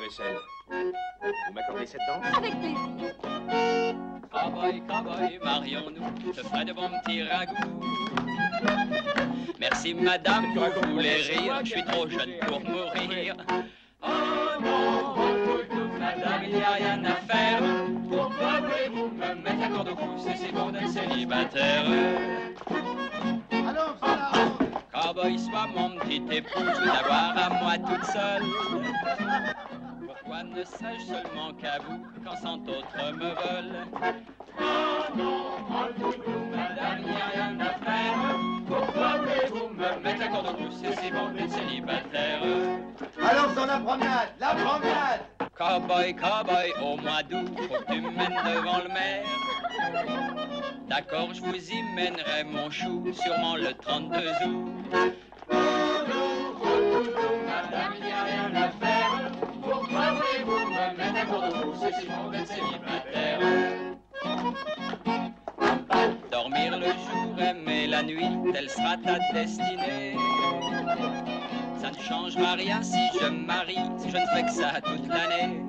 vaisselle. Vous m'accordez cette danse Avec plaisir. Cowboy, cowboy, marions-nous, je ferai de bons petits ragoûts. Merci madame, vous voulez rire, je suis trop jeune pour mourir. Oh non, toutou, madame, il n'y a rien à faire. Pourquoi voulez-vous me mettre la corde au cou, c'est si bon d'être célibataire. Sois mon petit époux, t'avoir à moi toute seule. Pourquoi ne sais-je seulement qu'à vous quand cent autres me veulent? Oh non, oh toutou, madame, il n'y a rien à faire. Pourquoi voulez-vous me mettre la corde au cou, c'est si bon d'être célibataire. Allons sur la promenade, la promenade. Cowboy, cowboy, au mois d'août, faut que tu mènes devant le maire. D'accord, je vous y mènerai mon chou, sûrement le 32 août. Madame, il a rien à faire. Pourquoi voulez-vous me mettre à d'être célibataire. Dormir le jour, aimer la nuit, telle sera ta destinée. Ça ne changera rien si je me marie, si je ne fais que ça toute l'année.